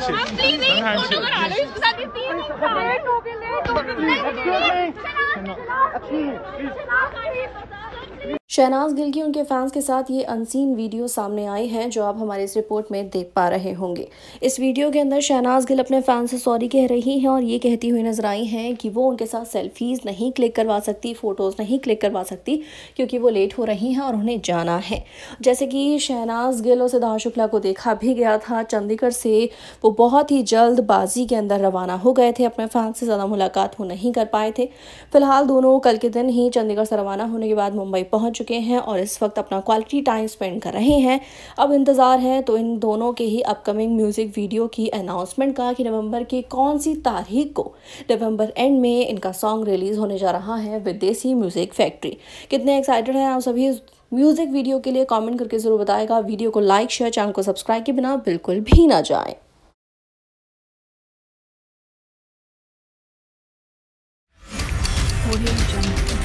Handshake हम please एक शहनाज गिल की उनके फैंस के साथ ये अनसीन वीडियो सामने आई है, जो आप हमारे इस रिपोर्ट में देख पा रहे होंगे। इस वीडियो के अंदर शहनाज गिल अपने फैंस से सॉरी कह रही हैं और ये कहती हुई नज़र आई हैं कि वो उनके साथ सेल्फीज़ नहीं क्लिक करवा सकती फ़ोटोज़ नहीं क्लिक करवा सकती, क्योंकि वो लेट हो रही हैं और उन्हें जाना है। जैसे कि शहनाज गिल और सिद्धार्थ शुक्ला को देखा भी गया था, चंडीगढ़ से वो बहुत ही जल्दबाजी के अंदर रवाना हो गए थे, अपने फैंस से ज़्यादा मुलाकात वो नहीं कर पाए थे। फ़िलहाल दोनों कल के दिन ही चंडीगढ़ से रवाना होने के बाद मुंबई पहुँच चुके हैं और इस वक्त अपना क्वालिटी टाइम स्पेंड कर रहे हैं। अब इंतज़ार है तो इन दोनों के ही अपकमिंग म्यूज़िक वीडियो की अनाउंसमेंट का कि नवंबर की कौन सी तारीख को नवंबर एंड में इनका सॉन्ग रिलीज़ होने जा रहा है विदेशी म्यूज़िक फैक्ट्री कितने एक्साइटेड हैं आप सभी? म्यूज़िक वीडियो के लिए कमेंट करके ज़रूर बताएगा। वीडियो को लाइक शेयर चैनल को सब्सक्राइब के बिना बिल्कुल भी ना जाए। Audio Jungle.